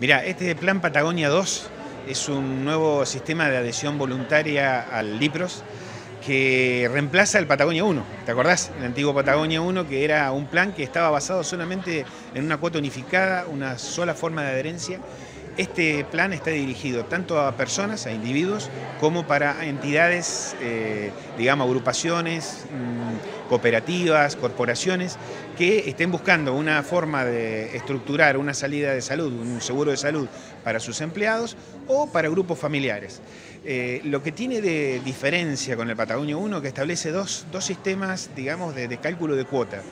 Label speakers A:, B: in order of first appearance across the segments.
A: Mira, este plan Patagonia 2 es un nuevo sistema de adhesión voluntaria al LIPROS que reemplaza el Patagonia 1. ¿Te acordás? El antiguo Patagonia 1, que era un plan que estaba basado solamente en una cuota unificada, una sola forma de adherencia. Este plan está dirigido tanto a personas, a individuos, como para entidades, eh, digamos, agrupaciones, mm, cooperativas, corporaciones, que estén buscando una forma de estructurar una salida de salud, un seguro de salud para sus empleados o para grupos familiares. Eh, lo que tiene de diferencia con el Patagonia 1 que establece dos, sistemas, digamos, de, cálculo de cuota.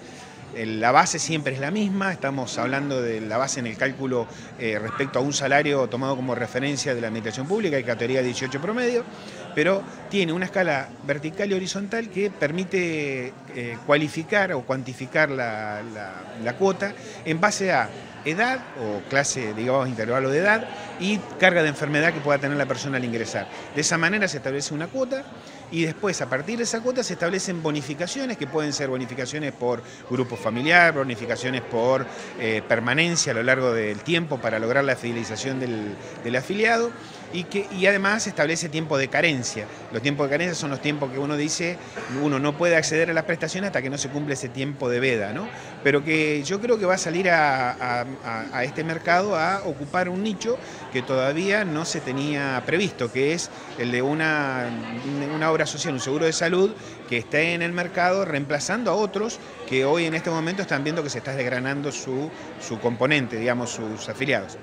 A: La base siempre es la misma, estamos hablando de la base en el cálculo eh, respecto a un salario tomado como referencia de la administración pública, hay categoría 18 promedio, pero tiene una escala vertical y horizontal que permite eh, cualificar o cuantificar la, la cuota en base a edad o clase, digamos, intervalo de edad y carga de enfermedad que pueda tener la persona al ingresar. De esa manera se establece una cuota y después a partir de esa cuota se establecen bonificaciones que pueden ser bonificaciones por grupo familiar, bonificaciones por eh, permanencia a lo largo del tiempo para lograr la fidelización del, afiliado y, que, y además se establece tiempo de carencia. Los tiempos de carencia son los tiempos que uno dice uno no puede acceder a las prestaciones hasta que no se cumple ese tiempo de veda, ¿no? pero que yo creo que va a salir a, este mercado a ocupar un nicho que todavía no se tenía previsto, que es el de una, una obra social, un seguro de salud que esté en el mercado reemplazando a otros que hoy en este momento están viendo que se está desgranando su, su componente, digamos, sus afiliados.